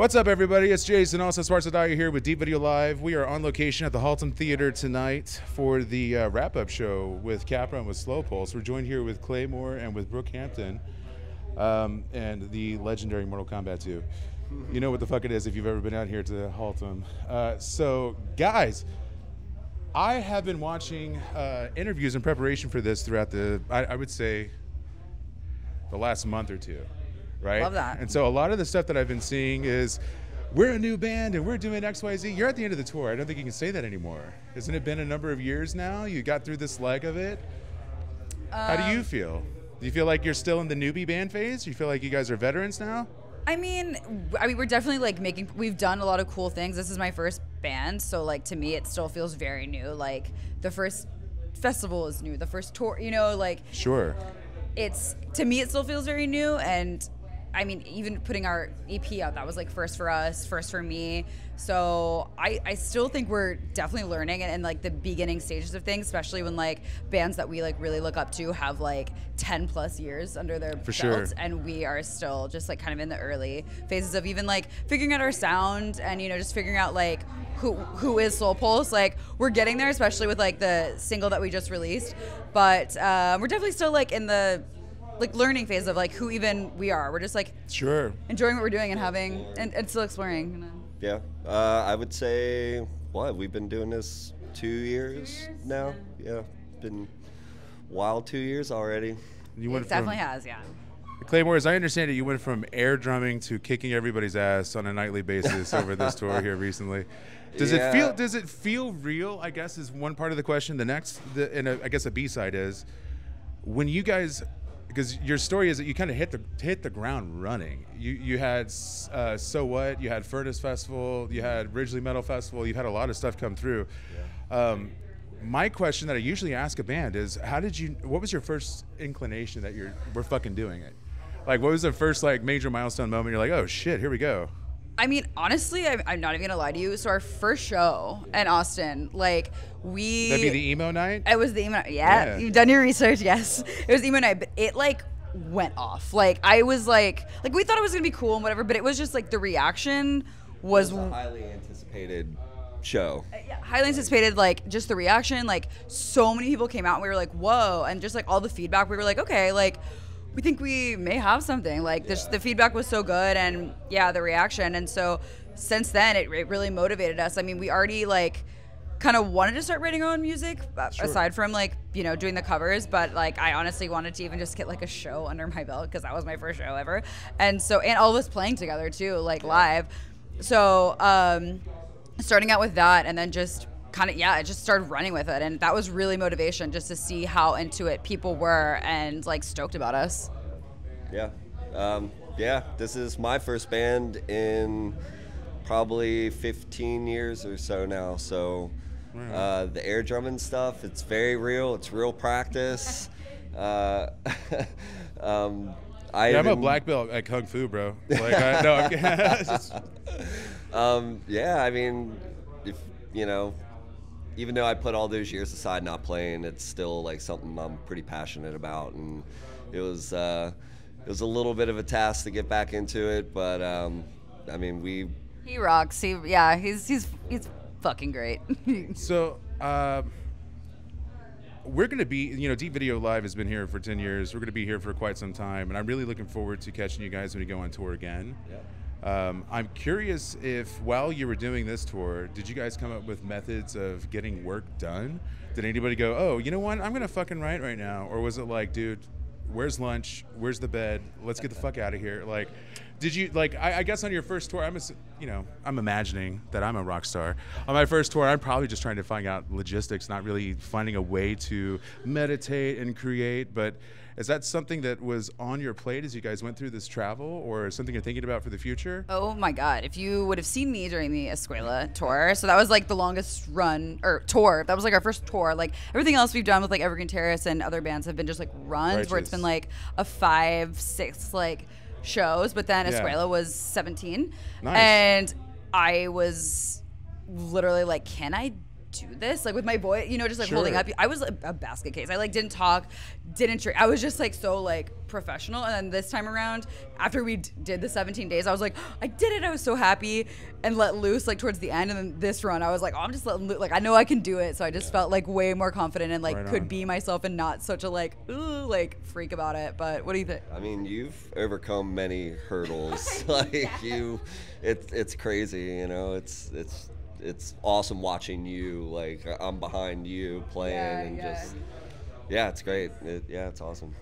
What's up, everybody? It's Jason, also Sparsadaya here with Deep Video Live. We are on location at the Haltom Theater tonight for the uh, wrap-up show with Capra and with Slow Pulse. We're joined here with Claymore and with Brooke Hampton um, and the legendary Mortal Kombat 2. You know what the fuck it is if you've ever been out here to Halton. Uh, so, guys, I have been watching uh, interviews in preparation for this throughout the, I, I would say, the last month or two, right? Love that. And so a lot of the stuff that I've been seeing is we're a new band and we're doing X, Y, Z. You're at the end of the tour. I don't think you can say that anymore. Hasn't it been a number of years now? You got through this leg of it. How do Um, you feel? Do you feel like you're still in the newbie band phase? Do you feel like you guys are veterans now? I mean, I mean, we're definitely like making. We've done a lot of cool things. This is my first band, so like to me, it still feels very new. Like the first festival is new. The first tour, you know, like Sure. it's to me, it still feels very new. And I mean, even putting our EP out, that was like first for us, first for me. So I, I still think we're definitely learning and, and like the beginning stages of things, especially when like bands that we like really look up to have like 10 plus years under their For belts sure. and we are still just like kind of in the early phases of even like figuring out our sound and you know just figuring out like who who is Slow Pulse. Like we're getting there, especially with like the single that we just released. But uh, we're definitely still like in the like learning phase of like who even we are. We're just like Sure. enjoying what we're doing and having and, and still exploring. You know? Yeah, uh, I would say what we've been doing this two years, now. Yeah, been wild two years already. You It went definitely from, has, yeah. Claymore, as I understand it, you went from air drumming to kicking everybody's ass on a nightly basis over this tour here recently. Does it feel? Does it feel real? I guess is one part of the question. The next, the, and a, I guess a B side is when you guys, because your story is that you kind of hit the hit the ground running. You you had uh, so what? You had Furnace Festival. You had Ridgely Metal Festival. You've had a lot of stuff come through. Um, my question that I usually ask a band is, how did you? What was your first inclination that you're we're fucking doing it? Like, what was the first like major milestone moment? You're like, oh shit, here we go. I mean, honestly, I'm, I'm not even gonna lie to you. So our first show in Austin, like we That'd be the emo night. It was the emo. Yeah, Yeah. you've done your research. Yes, it was emo night, but it like went off. Like I was like, like we thought it was gonna be cool and whatever, but it was just like the reaction was It was a highly anticipated show. Uh, yeah, highly anticipated. Like just the reaction. Like so many people came out, and we were like, whoa, and just like all the feedback, we were like, okay, like. We think we may have something. Like this, the feedback was so good, and yeah, the reaction. And so, since then, it, it really motivated us. I mean, we already like kind of wanted to start writing our own music uh, aside from like you know doing the covers but like i honestly wanted to even just get like a show under my belt because that was my first show ever and so and all of us playing together too like live so um starting out with that and then just kind of yeah i just started running with it and that was really motivation just to see how into it people were and like stoked about us Yeah, um, yeah. This is my first band in probably 15 years or so now. So uh, the air drumming stuff, it's very real. It's real practice. uh, um, I Yeah, I'm a black belt at kung fu, bro. Like, I, no, I'm just- Um, yeah, I mean, if you know, even though I put all those years aside not playing, it's still like something I'm pretty passionate about, and it was uh, it was a little bit of a task to get back into it, but um, I mean, we he rocks he yeah he's he's he's fucking great so. Um, we're going to be, you know, Deep Video Live has been here for 10 years. We're going to be here for quite some time. And I'm really looking forward to catching you guys when you go on tour again. Um, I'm curious if while you were doing this tour, did you guys come up with methods of getting work done? Did anybody go, oh, you know what? I'm going to fucking write right now? Or was it like, dude, where's lunch? Where's the bed? Let's get the fuck out of here. Like, did you, like, I, I guess on your first tour, I'm, ass- you know, I'm imagining that I'm a rock star. On my first tour, I'm probably just trying to find out logistics, not really finding a way to meditate and create. But is that something that was on your plate as you guys went through this travel or something you're thinking about for the future? Oh my god! If you would have seen me during the Escuela tour, so that was like the longest run or tour. That was like our first tour. Like everything else we've done with like Evergreen Terrace and other bands have been just like runs where it's been like a five, six like shows. But then Yeah. Was seventeen, Nice. and I was literally like, can I do this like with my boy you know just like holding up. I was a, a basket case. I like didn't talk didn't drink. I was just like so like professional. And then this time around after we d- did the 17 days i was like i did it. I was so happy and let loose like towards the end. And then this run i was like oh i'm just letting loo- like i know i can do it. So i just felt like way more confident and like Right could on. be myself and not such a like ooh like freak about it. But what do you think? I mean, you've overcome many hurdles. like you, it's it's crazy. You know, it's it's it's awesome watching you. Like I'm behind you playing Yeah, and yeah. just yeah, it's great. It, yeah, it's awesome.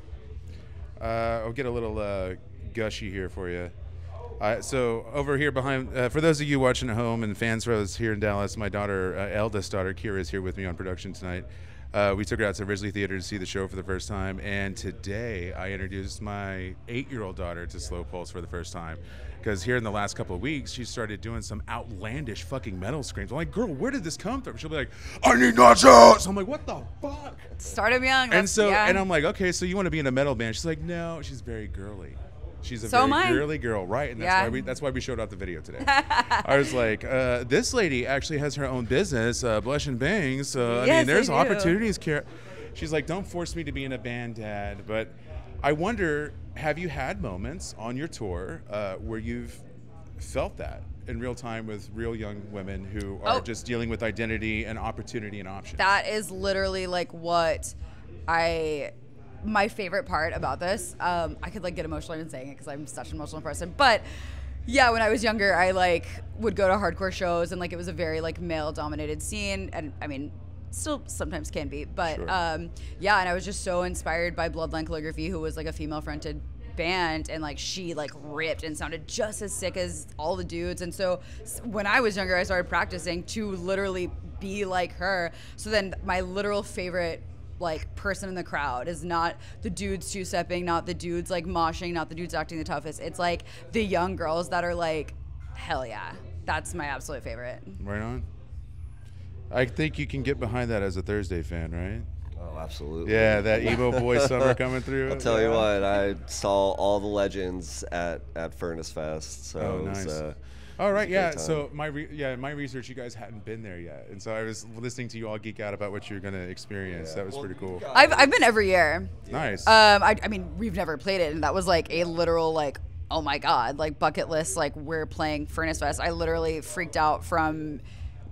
Uh, I'll get a little uh, gushy here for you. Uh, so over here behind, uh, for those of you watching at home and fans for us here in Dallas, my daughter, uh, eldest daughter, Kira, is here with me on production tonight. Uh, we took her out to Ridglea Theater to see the show for the first time, and today I introduced my eight-year-old daughter to Slow Pulse for the first time. Because here in the last couple of weeks, she started doing some outlandish fucking metal screams. I'm like, girl, where did this come from? She'll be like, I need nachos. I'm like, what the fuck? start him young and so yeah. and I'm like, okay, so you want to be in a metal band? She's like, no, she's very girly. She's a So very girly girl, right? And that's Yeah. why we that's why we showed out the video today. I was like, uh, this lady actually has her own business, uh, Blush and Bangs. So I mean, there's opportunities. She's like, don't force me to be in a band, Dad. But I wonder, have you had moments on your tour uh, where you've felt that in real time with real young women who are Oh. just dealing with identity and opportunity and options? that is literally like what I my favorite part about this. Um, I could like get emotional even saying it because I'm such an emotional person, but. Yeah, when I was younger, I like would go to hardcore shows and like it was a very like male dominated scene and I mean still sometimes can be, but Sure. um yeah, and I was just so inspired by Bloodline Calligraphy who was like a female fronted band and like she like ripped and sounded just as sick as all the dudes and so when I was younger I started practicing to literally be like her. So then my literal favorite like person in the crowd is not the dudes two stepping, not the dudes like moshing, not the dudes acting the toughest. It's like the young girls that are like, hell yeah. That's my absolute favorite. Right on. I think you can get behind that as a Thursday fan, right? Oh, absolutely. Yeah, that emo boy summer coming through. I'll tell you what, I saw all the legends at, at Furnace Fest. So Oh, it was, nice. uh, All right, a yeah. So my re- yeah, my research, you guys hadn't been there yet, and so I was listening to you all geek out about what you're gonna experience. yeah. That was Well, pretty cool. I've, I've been every year. Nice. Um, I, I mean, we've never played it, and that was like a literal like, oh my god, like bucket list. Like we're playing Furnace Fest. I literally freaked out from.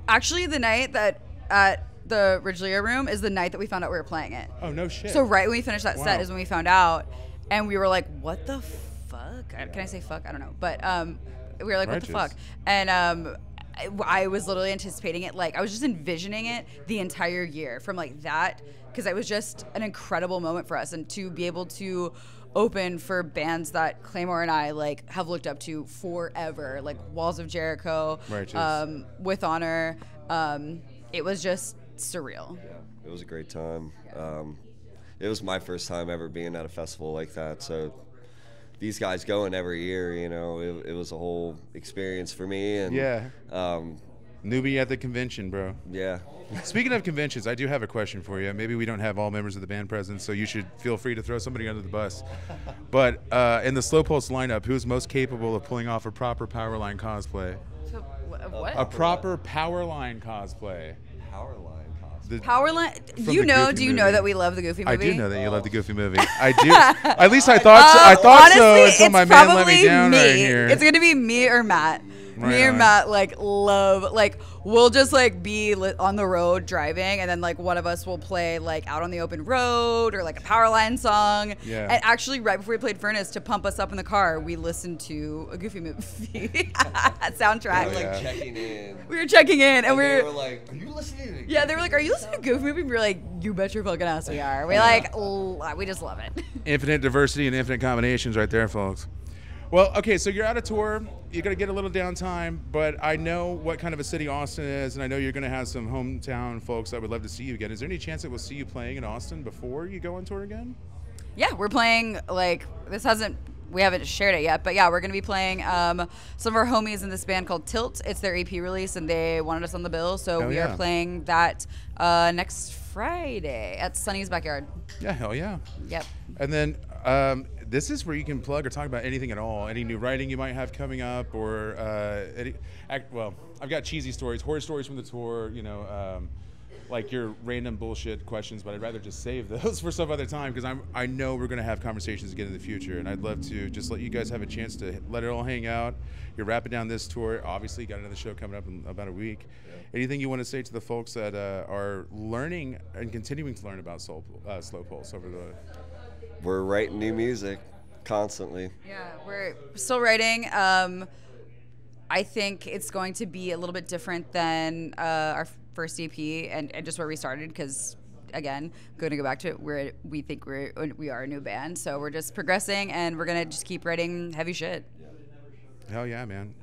Actually, the night that at the Ridglea room is the night that we found out we were playing it. oh no shit. So right when we finished that Wow. set is when we found out, and we were like, "What the fuck?" I- Can I say fuck? I don't know, but um, we were like, "What the fuck?" And um, I, I was literally anticipating it. Like I was just envisioning it the entire year from like that because it was just an incredible moment for us, and to be able to open for bands that Claymore and I like have looked up to forever, like Walls of Jericho, um, with Honor. Um, it was just surreal. Yeah, it was a great time. Um, it was my first time ever being at a festival like that. So these guys going every year, you know, it, it was a whole experience for me. And Yeah. um, Newbie at the convention, bro. yeah, Speaking of conventions, I do have a question for you. Maybe we don't have all members of the band present, so you should feel free to throw somebody under the bus. But uh, in the Slow Pulse lineup, who's most capable of pulling off a proper Powerline cosplay? So, wh- what? A proper Powerline cosplay. power line cost. The- Powerline. From You know? Do you know that we love the Goofy movie? I do know that you love the Goofy movie. I do. At least I thought. So, I Um, thought honestly, so until it's my man let me down me. right here. It's gonna be me or Matt. Right me or on. Matt like love like we'll just like be li- on the road driving and then like one of us will play like out on the open road or like a power line song. Yeah. And actually right before we played Furnace to pump us up in the car, we listened to a Goofy movie soundtrack. Oh, we're like checking in. We were checking in and, And we they were were like, "Are you listening?" To yeah, they were like, "Are you listening to Goofy movie?" We were like, "You bet your fucking ass we are." We like, l- we just love it. infinite diversity and infinite combinations right there, folks. Well, okay, so you're out of tour. You're going to get a little downtime, but I know what kind of a city Austin is, and I know you're going to have some hometown folks that would love to see you again. Is there any chance that we'll see you playing in Austin before you go on tour again? Yeah, we're playing like this hasn't we haven't shared it yet, but yeah, we're gonna be playing um, some of our homies in this band called Tilt. It's their EP release, and they wanted us on the bill, so Hell we yeah. are playing that uh, next Friday at Sunny's backyard. Yeah, hell yeah. Yep. And then um, this is where you can plug or talk about anything at all. Any new writing you might have coming up, or uh, any, act, well, I've got cheesy stories, horror stories from the tour. You know, um, like your random bullshit questions, but I'd rather just save those for some other time because I'm I know we're gonna have conversations again in the future, and I'd love to just let you guys have a chance to let it all hang out. You're wrapping down this tour. Obviously, you got another show coming up in about a week. Anything you want to say to the folks that uh, are learning and continuing to learn about soul, uh, slow pulse over the We're writing new music constantly. Yeah, we're still writing. Um, I think it's going to be a little bit different than uh, our first EP and, and just where we started because again, going to go back to it, we're we think we're we are a new band, so we're just progressing and we're gonna just keep writing heavy shit. Hell yeah, man.